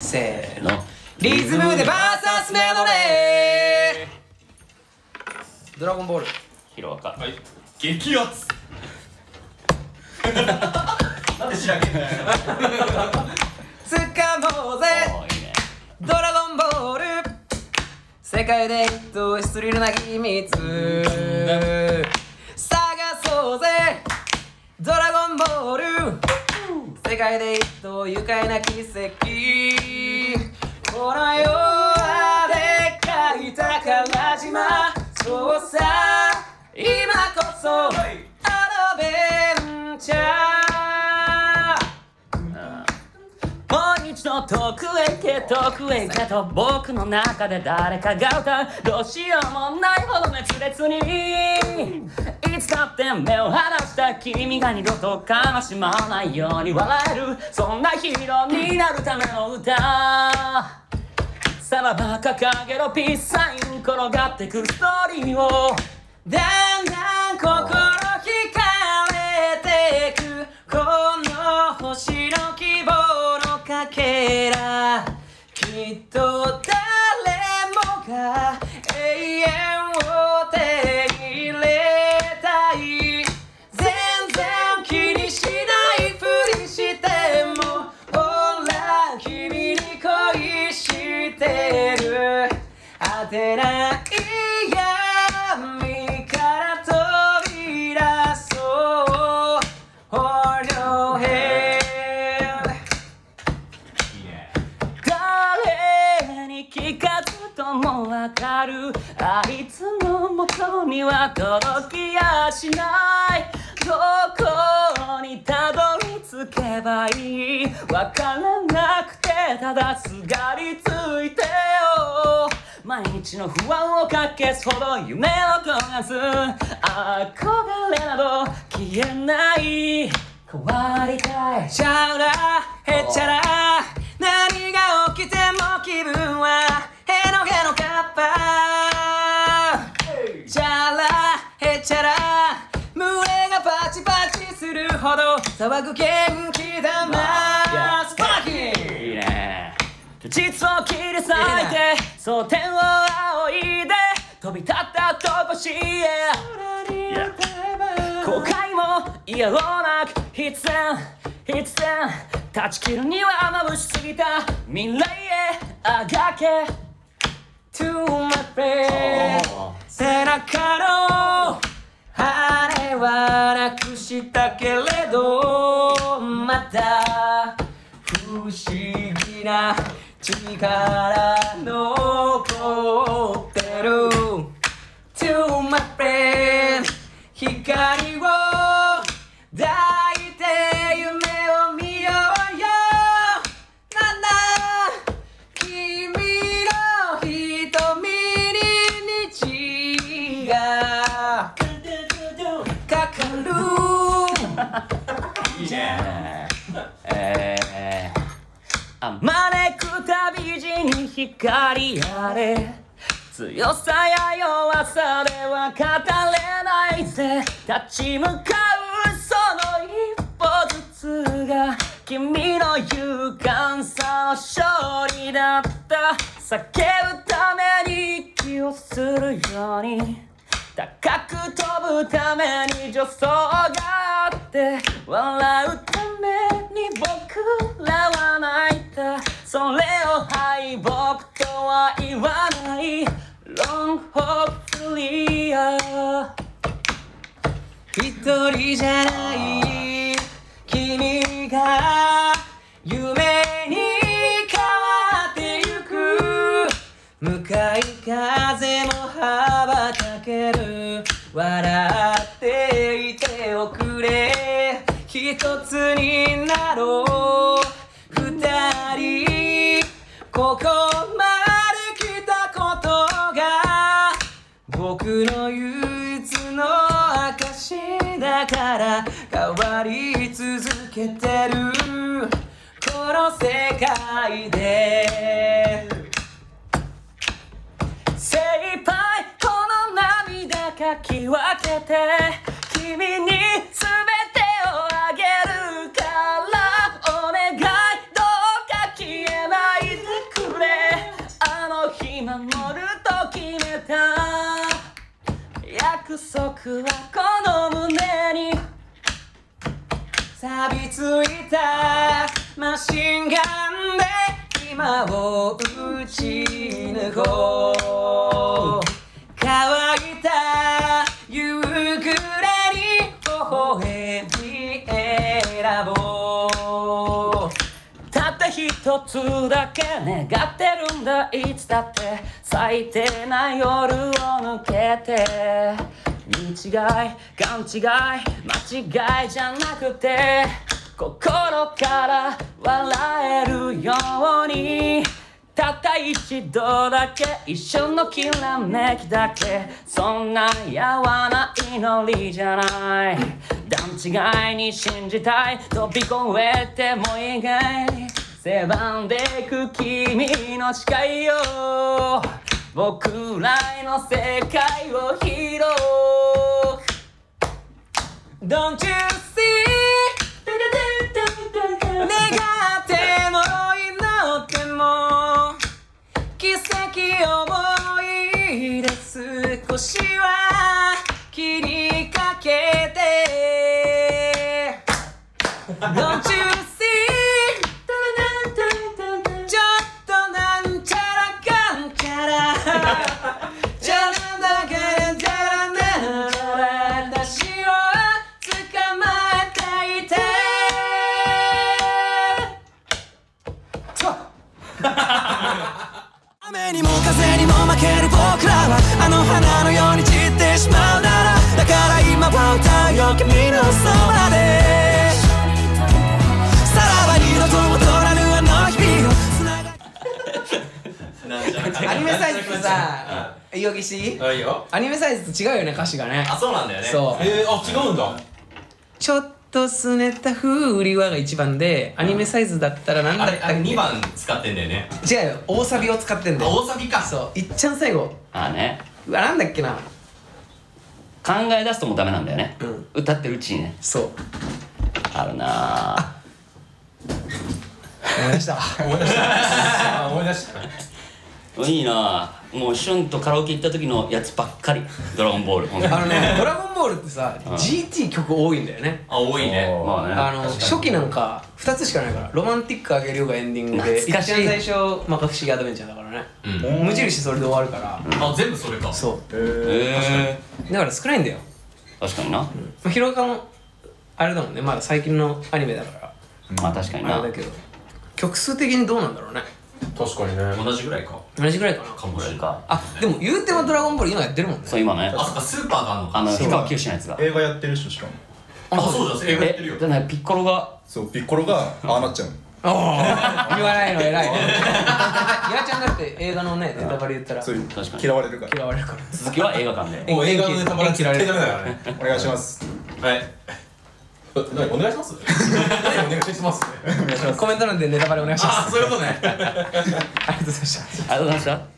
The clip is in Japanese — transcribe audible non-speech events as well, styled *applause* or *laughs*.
せーの。のリズムでバーサスメドレー。ドラゴンボール。ヒロアカ。はい。激アツ。*laughs* なんで知らんけん掴もうぜ。おーいいね。ドラゴンボール。世界で一等スリルな秘密探そうぜ。ドラゴンボール。世界で一等愉快な奇跡？この世はでかい宝島そうさ。今こそ。遠くへ行けと僕の中で誰かが歌うどうしようもないほど熱烈に。いつだって目を離した君が二度と悲しまないよう。に笑える。そんなヒーローになるための歌。さらば掲げろピースサイン転がってくるストーリーを。だんだん心惹は届きやしない。どこにたどり着けばいい？わからなくてただすがりついてよ。毎日の不安をかけすほど夢を焦がす。憧れなど消えない。変わりたい。ちゃうなへっちゃら。ほど騒ぐ元気玉スパーキーいいね。実を切り裂いて蒼天を仰いで飛び立ったとこしへ後悔も嫌をなく必然必然。断ち切るには眩しすぎた。未来へあがけ。To my friend 背中の羽はなくしたけれどまた不思議な力残ってる。To my friend 光あまねくたびに光あれ。強さや弱さでは語れないぜ。立ち向かうその一歩ずつが君の勇敢さの勝利だった。叫ぶために息をするように。高く飛ぶために助走があって。笑うために僕らは泣いたそれを敗北とは言わない。Long hopefully 一人じゃない君が夢に変わってゆく。向かい風も羽ばたける。笑っていておくれ。一つになろう。僕の唯一の証だから変わり続けてる。この世界で。精一杯この涙かき分けて君に束はこの胸に錆びついたマシンガンで今を撃ち抜こう。乾いた夕暮れに微笑み選ぼう。たった一つだけ願ってるんだ。いつだって最低な夜を抜けて。見違い勘違い間違いじゃなくて心から笑えるようにたった一度だけ一瞬のきらめきだけそんなやわな祈りじゃない。段違いに信じたい飛び越えてもいいがい。狭んでく君の視界を僕らの世界を広く Don't you see 願っても祈っても奇跡を思い出す。少しは気にかけて。Don't you 君のそばで。さらば二度と戻らぬあの日々を。繋がなんじゃなアニメサイズってさ言いいいあいいよ。アニメサイズと違うよね歌詞がね。あそうなんだよね。そう。えー、あ違うんだ。ちょっとすねた風売りはが一番でアニメサイズだったら何だあれあれったっけ2番使ってんだよね。違うよ大サビを使ってんだあよ大サビか。そういっちゃん最後。あね。うわなんだっけな考え出すともうダメなんだよね、うん。歌ってるうちにね。そう。あるなぁ。思い出した思い出した。あ思い出した *laughs* いいな。ぁもうシュンとカラオケ行った時のやつばっかり。ドラゴンボールあのね「ドラゴンボール」ってさん。GT 曲多いんだよね。あ多いね。まあね。あの初期なんか2つしかないから「ロマンティックあげるよ」がエンディングで一番懐かしい。最初「摩訶不思議アドベンチャー」だからね。うん。無印それで終わるから。あ全部それか。そえうだから少ないんだよ。ー、確かにな、まあヒロアカもあれだもんね。まだ最近のアニメだから。まあ確かにな。あれだけど。曲数的にどうなんだろうね確かにね。同じぐらいか。同じぐらいかな。かもしれないあでも言うても「ドラゴンボール」今やってるもんね。そう今ね。あそっかスーパーがあんのか。あのそう。氷川きよしのやつが。映画やってる人しかも。あそう。じゃん映画やってるよ。えじゃないピッコロが。そうピッコロがああなっちゃう。のおお言わないの偉いね。*laughs* やちゃんだって映画のねネタバレ言ったら。そういう確かに。嫌われるから。嫌われるから。続きは映画館で。*laughs* もう映画のネタバレ絶対ダメだからね。お願いします。はいお願いします？何お願いします。コメント欄でネタバレお願いします。あそういうことね。*laughs* ありがとうございました。ありがとうございました